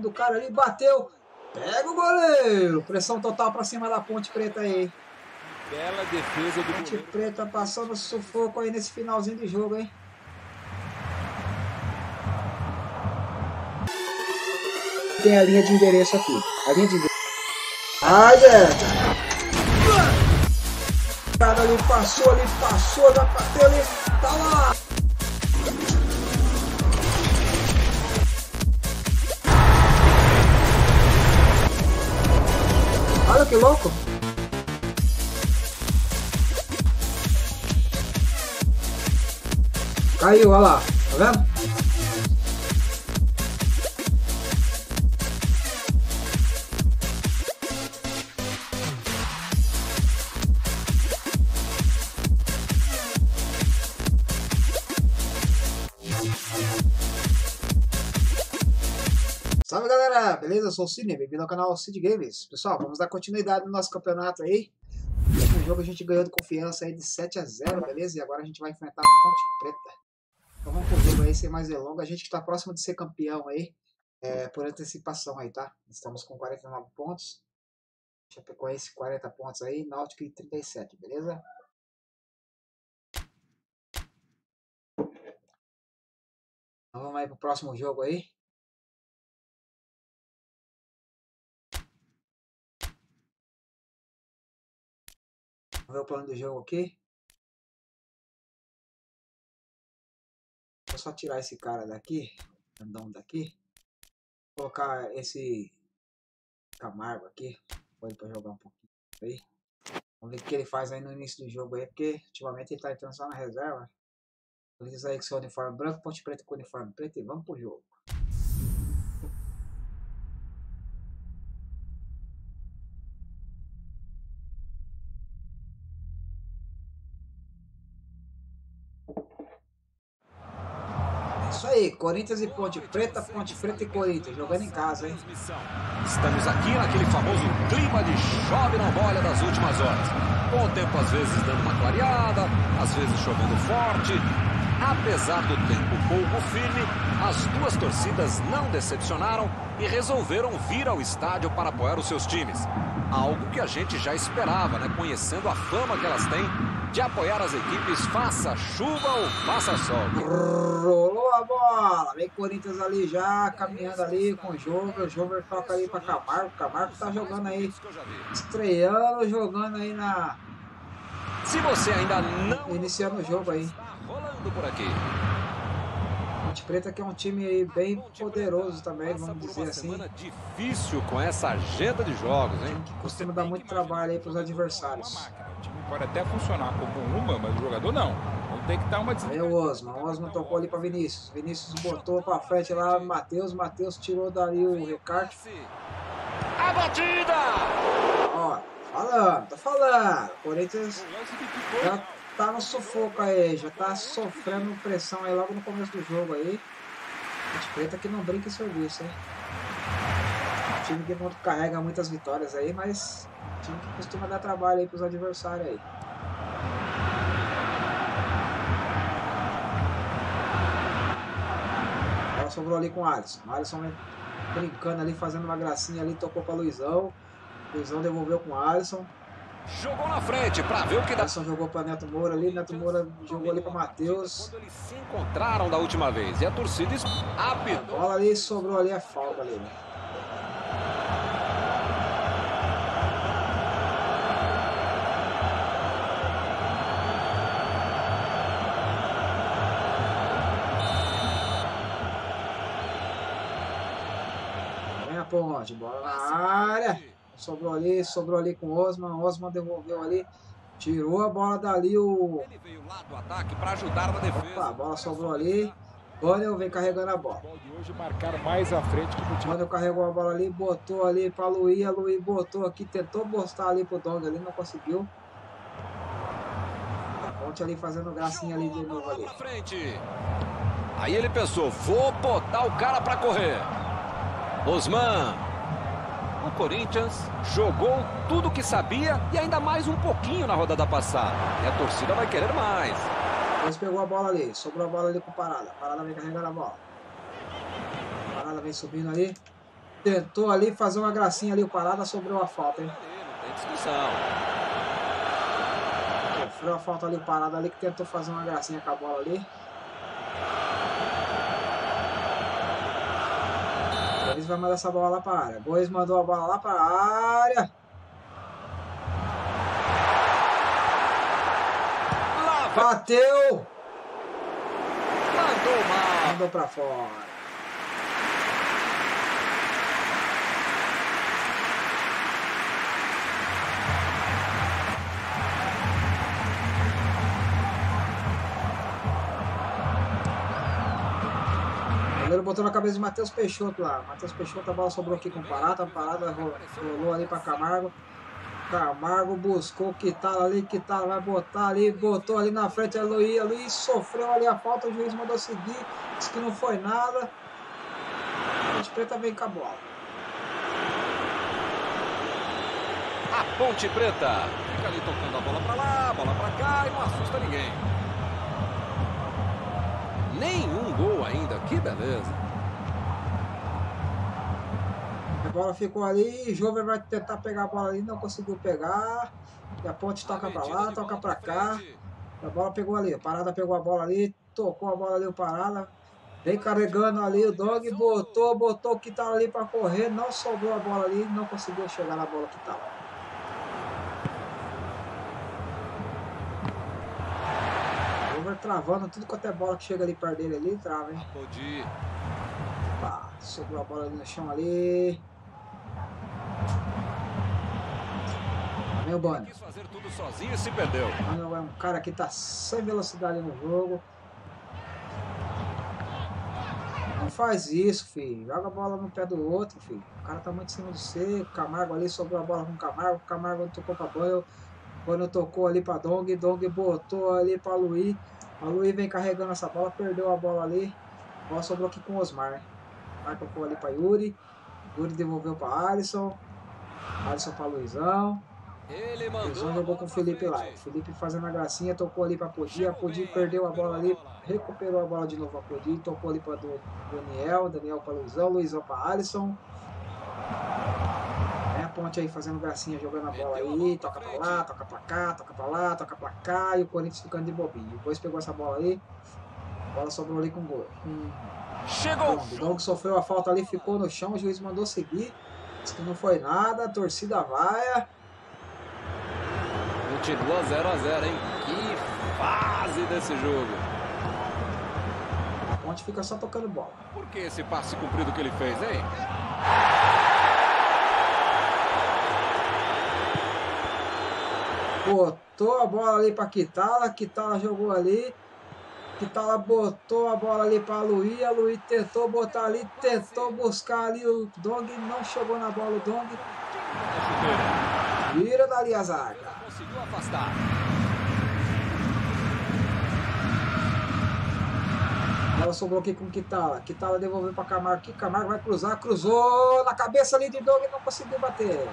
do cara ali, bateu. Pega o goleiro. Pressão total pra cima da Ponte Preta aí. Bela defesa do Ponte goleiro. Preta passando sufoco aí nesse finalzinho de jogo, hein? Tem a linha de endereço aqui. A linha de endereço. Ai. Cara ali, passou ali, passou, já bateu ali. Tá lá. Olha que louco. Caiu, olha lá. Tá vendo? Beleza? Eu sou o Cine, bem-vindo ao canal Cid Games. Pessoal, vamos dar continuidade no nosso campeonato aí. No jogo a gente ganhou de confiança aí de 7 a 0 beleza? E agora a gente vai enfrentar a Ponte Preta. Então vamos pro jogo aí, sem mais delongas. A gente está próximo de ser campeão aí, é, por antecipação aí, tá? Estamos com 49 pontos. Chapecoense 40 pontos aí, Náutico 37, beleza? Então vamos aí pro próximo jogo aí. Vamos ver o plano do jogo aqui. Vou só tirar esse cara daqui, andão daqui. Colocar esse Camargo aqui. Põe pra jogar um pouquinho aí. Vamos ver o que ele faz aí no início do jogo aí, porque ultimamente ele tá entrando só na reserva. Eles aí com seu uniforme branco, ponte preta com uniforme preto e vamos pro jogo. É Isso aí, Corinthians e Ponte Preta, Ponte Preta e Corinthians, jogando em casa, hein? Estamos aqui naquele famoso clima de chove não molha das últimas horas. Com o tempo às vezes dando uma clareada, às vezes chovendo forte. Apesar do tempo pouco firme, as duas torcidas não decepcionaram e resolveram vir ao estádio para apoiar os seus times. Algo que a gente já esperava, né? Conhecendo a fama que elas têm de apoiar as equipes, faça chuva ou faça sol. Rolou a bola, vem Corinthians ali já, caminhando ali com o Jover, o Jover toca ali pra Camargo, Camargo tá jogando aí, estreando, jogando aí na, Se você ainda não iniciando o jogo aí. rolando por aqui. Ponte Preta que é um time aí bem poderoso também, vamos dizer uma assim. semana difícil com essa agenda de jogos, hein? Que costuma dar muito trabalho aí pros adversários. O time pode até funcionar como uma, mas o jogador não. Tem que dar uma. Aí o Osman, o Osman tocou ali pra Vinícius, Vinícius botou pra frente lá, Matheus, Matheus tirou dali o recarte. A batida! Ó, falando, tô falando, Corinthians O ficou- já tá no sufoco aí, já tá sofrendo pressão aí logo no começo do jogo aí. Ponte Preta que não brinca em serviço, hein? Um time que não carrega muitas vitórias aí, mas time que costuma dar trabalho aí pros adversários aí. Sobrou ali com o Alisson. O Alisson brincando ali, fazendo uma gracinha ali, tocou pra Luizão. Luizão devolveu com o Alisson. Jogou na frente pra ver o que dá. Alisson jogou pra Neto Moura ali, Neto Moura jogou ali pra Matheus. Quando eles se encontraram da última vez e a torcida apitou. Bola ali, sobrou ali a falta ali. né? Ponte, bola na área. Sobrou ali, sobrou ali com o Osman. Osman devolveu ali. Tirou a bola dali. O... Ele veio lá do ataque pra ajudar na defesa. Opa, a bola sobrou ali. Banel vem carregando a bola. O de hoje marcar mais à frente que no time. Carregou a bola ali, botou ali pra Luí, a Luí botou aqui, tentou botar ali pro Dong ali, não conseguiu. A ponte ali fazendo gracinha ali de novo ali. Aí ele pensou, vou botar o cara pra correr. Osman. O Corinthians jogou tudo que sabia e ainda mais um pouquinho na rodada passada. E a torcida vai querer mais. Depois pegou a bola ali, sobrou a bola ali com Parada. Parada vem carregando a bola. Parada vem subindo ali. tentou ali fazer uma gracinha ali, o parada, sobrou a falta, hein? Não tem discussão. Sofreu a falta ali, o parada ali, que tentou fazer uma gracinha com a bola ali. Gomes vai mandar essa bola lá pra área. Gomes mandou a bola lá pra área. Lá vai. Bateu! Mandou mal. Mandou pra fora. Goleiro botou na cabeça de Matheus Peixoto lá. Matheus Peixoto, a bola sobrou aqui com Parada. Parada ro- rolou ali pra Camargo. Camargo buscou Quitala ali. Quitala vai botar ali. Botou ali na frente a Luiz. A Luiz sofreu ali a falta. O juiz mandou seguir. Disse que não foi nada. A Ponte Preta vem com a bola. A Ponte Preta. Fica ali tocando a bola pra lá, bola pra cá e não assusta ninguém. Nenhum gol ainda, que beleza. A bola ficou ali. Jovem vai tentar pegar a bola ali. Não conseguiu pegar. E a Ponte toca pra lá, toca pra cá. A bola pegou ali, a Parada pegou a bola ali, tocou a bola ali, o Parada. Vem carregando ali o Dog, botou, botou o que tá ali pra correr, não sobrou a bola ali, não conseguiu chegar na bola que tava. Over travando tudo quanto é bola que chega ali perto dele ali, trava, hein? Apodi. Pá, sobrou a bola ali no chão ali. O Bunny. Quis fazer tudo sozinho e se perdeu. Mano, é um cara que tá sem velocidade no jogo. Não faz isso, filho. Joga a bola no pé do outro, filho. O cara tá muito em cima de você. Camargo ali sobrou a bola com o Camargo. O Camargo tocou pra banho. Quando tocou ali pra Dong, Dong botou ali pra Luiz. A Luiz vem carregando essa bola, perdeu a bola ali. A bola sobrou aqui com o Osmar. Osmar tocou ali pra Yuri. Yuri devolveu pra Alisson. Alisson pra Luizão. Ele. Luizão jogou com o Felipe lá. O Felipe fazendo a gracinha, tocou ali pra Podi. A Chegou Podi bem, perdeu a bola ali, recuperou a bola de novo a Podi, tocou ali pra do- Daniel, Daniel pra Luizão, Luizão pra Alisson. Ponte aí fazendo gracinha, jogando a bola aí, toca pra lá, toca pra cá, toca pra lá, toca pra cá, e o Corinthians ficando de bobinho. Depois pegou essa bola aí, a bola sobrou ali com o gol. Com Chegou. Dong. Dong sofreu a falta ali, ficou no chão, o juiz mandou seguir. Disse que não foi nada, a torcida vaia. Continua 0 a 0 hein? Que fase desse jogo. A ponte fica só tocando bola. Por que esse passe cumprido que ele fez, hein? Botou a bola ali para Quitala, Quitala jogou ali, Quitala botou a bola ali para Luí, a Luí tentou botar ali, tentou buscar ali o Dong, não chegou na bola o Dong, vira dali a zaga. Conseguiu afastar. A bola sobrou aqui com Quitala, Quitala devolveu para Camargo, aqui Camargo vai cruzar, cruzou na cabeça ali de Dong, não conseguiu bater.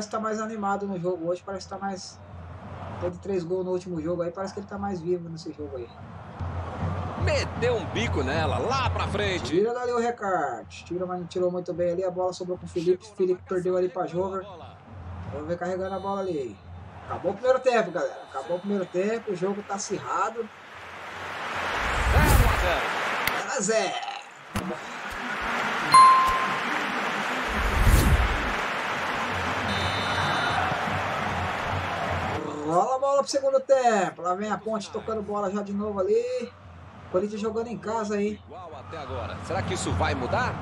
parece estar tá mais animado no jogo hoje, parece estar tá mais. Teve três gols no último jogo aí, parece que ele está mais vivo nesse jogo aí. Meteu um bico nela, lá pra frente. Tira dali o recarte. Tira, mas não tirou muito bem ali. A bola sobrou com o Felipe. Felipe perdeu ali pra Jover. ver carregando a bola ali. Acabou o primeiro tempo, galera. Acabou o primeiro tempo. O jogo tá acirrado. É 0x0. 0x0. Rola a bola pro segundo tempo. Lá vem a ponte tocando bola já de novo ali. Corinthians jogando em casa aí. Igual até agora. Será que isso vai mudar?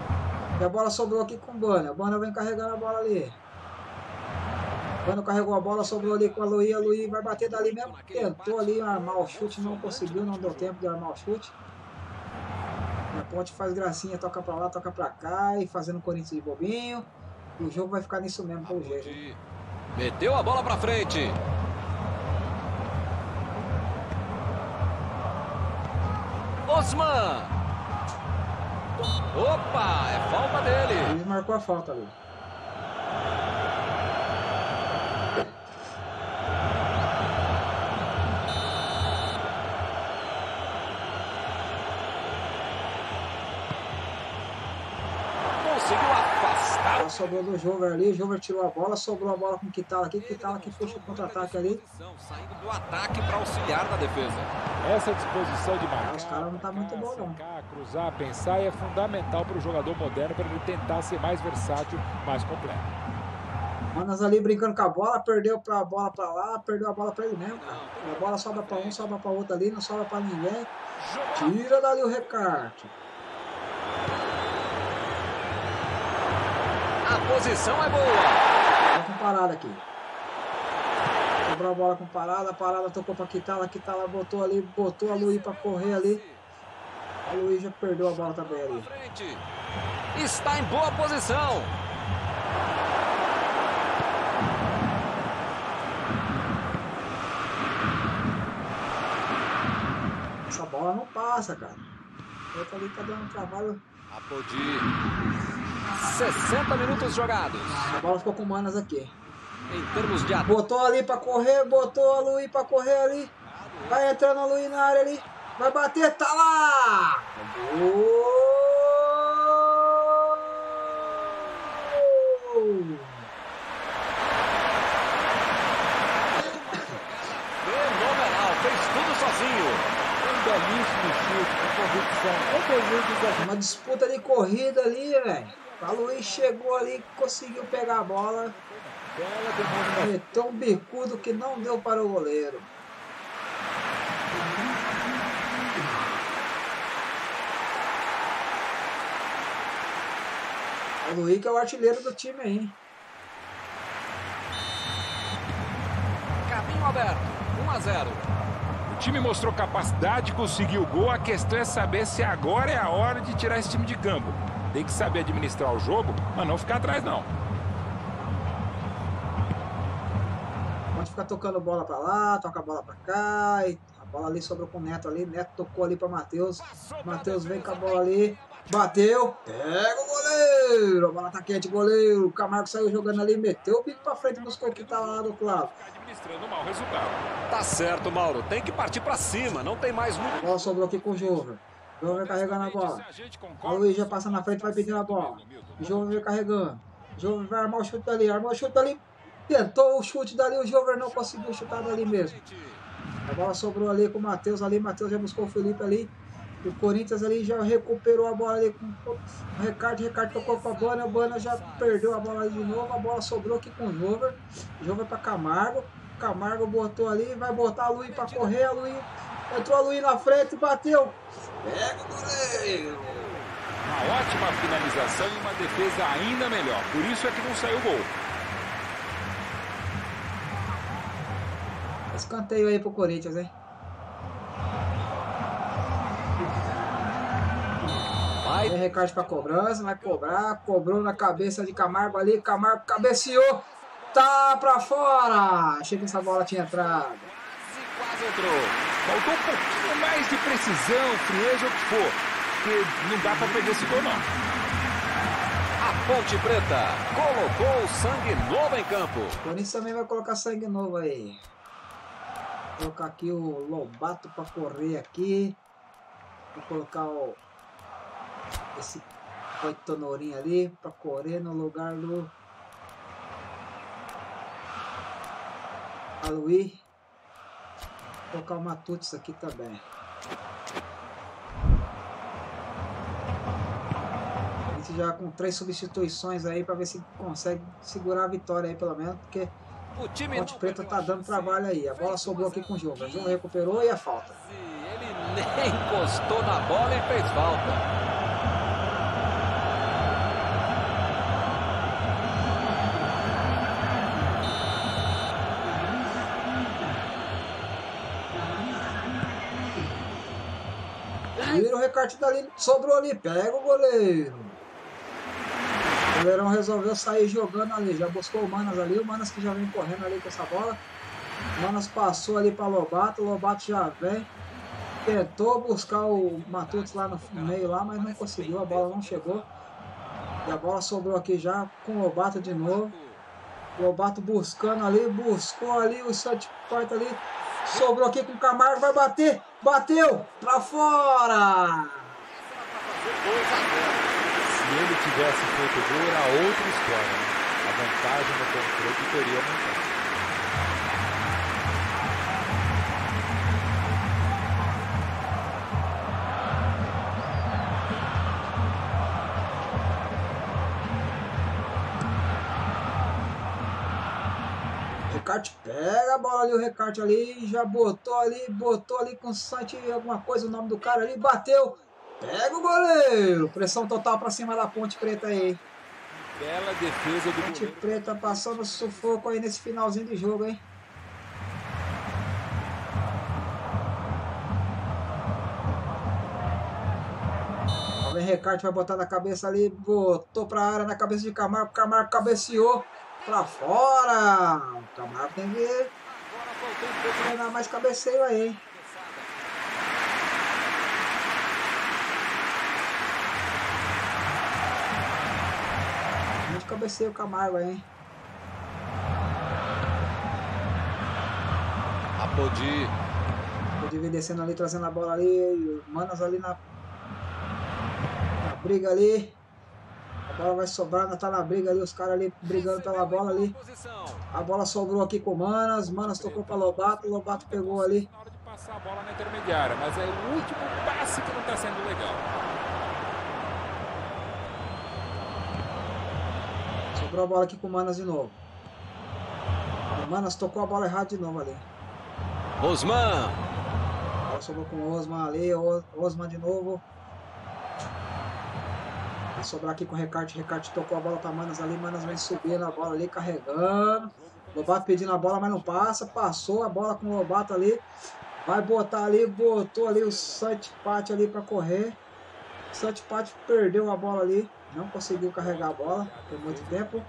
E a bola sobrou aqui com o Banner. O Banner vem carregando a bola ali. O Banner carregou a bola, sobrou ali com a Luí. A Luí vai bater dali mesmo. Tentou ali armar o chute, não conseguiu, não deu tempo de armar o chute. E a ponte faz gracinha, toca pra lá, toca pra cá e fazendo o Corinthians de bobinho. E o jogo vai ficar nisso mesmo, pelo jeito. Meteu a bola pra frente. Osman. Opa, é falta dele. Ele marcou a falta ali. Sobrou do Jover ali, Jover tirou a bola, sobrou a bola com o Kitala aqui, Kitala que puxa o contra-ataque ali. Saindo do ataque para auxiliar na defesa. Essa disposição de marcar, Os caras não tá muito bom não. cruzar, pensar é fundamental para o jogador moderno para ele tentar ser mais versátil, mais completo. Manas ali brincando com a bola, perdeu pra bola pra lá, perdeu a bola pra ele mesmo, cara. A bola sobra pra um, sobra pra outro ali, não sobra pra ninguém. Tira dali o recarte. Posição é boa. Com parada aqui. Sobrou a bola com parada, a parada tocou pra Kitala, a Kitala botou ali, botou a Luí pra correr ali. A Luí já perdeu a bola também ali. Está em boa posição. Essa bola não passa, cara. Outro ali tá dando um trabalho. Apodi. 60 minutos jogados. A bola ficou com manas aqui. Em termos de ataque. Botou ali pra correr, botou a Luí pra correr ali. Vai entrando a Luí na área ali. Vai bater, tá lá! Gol! Fenomenal. Fez tudo sozinho. Um belíssimo chute, convicção. Uma disputa de corrida ali, velho. A Luiz chegou ali, conseguiu pegar a bola. Meteu um bicudo que não deu para o goleiro. O Luiz é o artilheiro do time aí. Caminho aberto. 1 a 0. O time mostrou capacidade, conseguiu o gol. A questão é saber se agora é a hora de tirar esse time de campo. Tem que saber administrar o jogo, mas não ficar atrás, não. Pode ficar tocando bola pra lá, toca a bola pra cá. E a bola ali sobrou com o Neto ali. Neto tocou ali pra Matheus. Matheus vem com a bola ali. Bateu. Pega o goleiro. A bola tá quente, goleiro. O Camargo saiu jogando ali, meteu o pico pra frente, buscou que tá lá do lado. Administrando o mau resultado. Tá certo, Mauro. Tem que partir pra cima. Não tem mais muito. A bola sobrou aqui com o Jover. Jover carregando a bola. A A. Luiz já passa na frente, vai pedindo a bola. Jover vem carregando. Jover vai armar o chute dali. Armou o chute dali. Tentou o chute dali. O Jover não conseguiu chutar dali mesmo. A bola sobrou ali com o Matheus ali. Matheus já buscou o Felipe ali. O Corinthians ali já recuperou a bola ali com o Ricardo. Tocou pra Bana. A Bana já perdeu a bola ali de novo. A bola sobrou aqui com o Jover. Jover pra Camargo. Camargo botou ali. Vai botar a Luiz pra correr. A Luiz entrou a Luiz na frente. Bateu. Pega o goleiro. Uma ótima finalização e uma defesa ainda melhor. Por isso é que não saiu o gol. Escanteio aí pro Corinthians, hein? Vai. Tem recorde pra cobrança, vai cobrar, cobrou na cabeça de Camargo ali, Camargo cabeceou, tá pra fora! Achei que essa bola tinha entrado. Quase entrou. Faltou um pouquinho mais de precisão, frieza ou o que for. Porque não dá pra perder esse gol, não. A Ponte Preta colocou o sangue novo em campo. O Corinthians também vai colocar sangue novo aí. Vou colocar aqui o Lobato pra correr aqui. Vou colocar o esse Tonorinho ali pra correr no lugar do Aluí. Vou colocar o Matutis aqui também. A gente já com três substituições aí pra ver se consegue segurar a vitória aí pelo menos, porque O time Ponte Preta tá dando trabalho aí. A bola sobrou aqui com o Jogo. O Jogo recuperou e a falta. Ele nem encostou na bola e fez falta. Vira o recarte dali, sobrou ali, pega o goleiro. O goleirão resolveu sair jogando ali, já buscou o Manas ali, o Manas que já vem correndo ali com essa bola. O Manas passou ali para Lobato, o Lobato já vem. Tentou buscar o Matutos lá no meio lá, mas não conseguiu, a bola não chegou. E a bola sobrou aqui já com o Lobato de novo. Lobato buscando ali, buscou ali o Sante Porta ali. Sobrou aqui com o Camargo, vai bater. Bateu! Pra fora! ele tivesse feito gol, era outra história. Né? A vantagem no confronto teria aumentado. Ali, o Recarte ali, já botou ali, botou ali com site alguma coisa, o nome do cara ali, bateu. Pega o goleiro. Pressão total para cima da Ponte Preta aí. Bela defesa do Ponte Preta passando sufoco aí nesse finalzinho de jogo, hein? O Recarte vai botar na cabeça ali, botou pra área na cabeça de Camargo, Camargo cabeceou pra fora. O Camargo tem que treinar mais cabeceio aí, hein? Muito cabeceio o Camargo aí, hein? Apodi. Apodi vir descendo ali, trazendo a bola ali. Manas ali na, na briga ali. A bola vai sobrar, ainda tá na briga ali, os caras ali brigando pela bola ali. A bola sobrou aqui com o Manas, Manas tocou para Lobato, Lobato pegou ali. Passar a bola na intermediária, mas é o último passe que não tá sendo legal. Sobrou a bola aqui com o Manas de novo. O Manas tocou a bola errada de novo ali. Osman. A bola sobrou com o Osman ali, Osman de novo. Sobrar aqui com o Recarte. Recarte tocou a bola para Manas ali. Manas vem subindo a bola ali, carregando. Lobato pedindo a bola, mas não passa. Passou a bola com o Lobato ali. Vai botar ali, botou ali o Santipati ali para correr. Santipati perdeu a bola ali. Não conseguiu carregar a bola por muito tempo.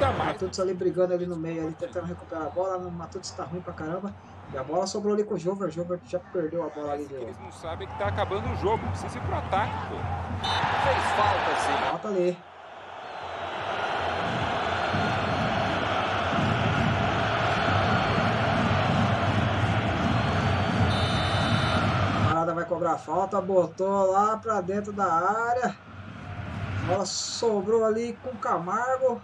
Ainda mais. Matutos ali brigando ali no meio, ali tentando recuperar a bola. O Matutos tá ruim pra caramba. E a bola sobrou ali com o Jover. O Jover já perdeu a bola ali de Eles não sabem que tá acabando o jogo. Precisa ir pro ataque, pô. Fez falta, sim. Falta ali. Parada vai cobrar falta, botou lá pra dentro da área. A bola sobrou ali com o Camargo.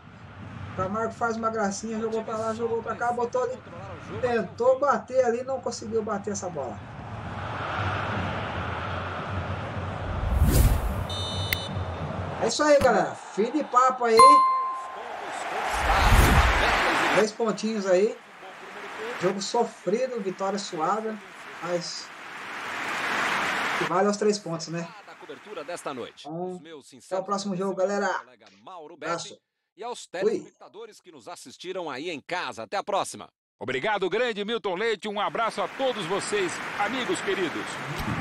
Camargo faz uma gracinha, jogou pra lá, jogou pra cá, botou ali. Tentou bater ali, não conseguiu bater essa bola. É isso aí, galera. Fim de papo aí. Três pontinhos aí. Jogo sofrido, vitória suada, mas que vale os três pontos, né? cobertura desta noite. Então, até o próximo jogo, galera. Abraço. E aos telespectadores que nos assistiram aí em casa. Até a próxima. Obrigado, grande Milton Leite. Um abraço a todos vocês, amigos queridos.